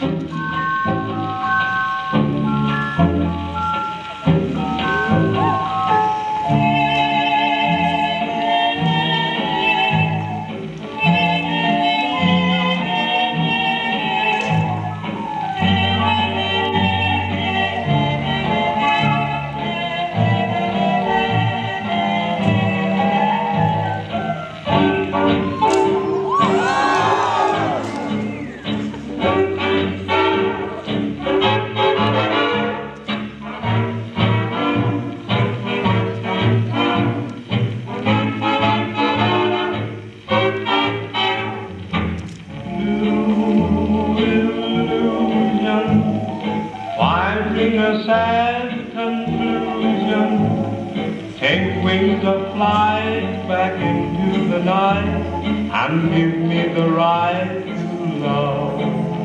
Música Take wings of flight back into the night and give me the right to love.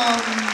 Number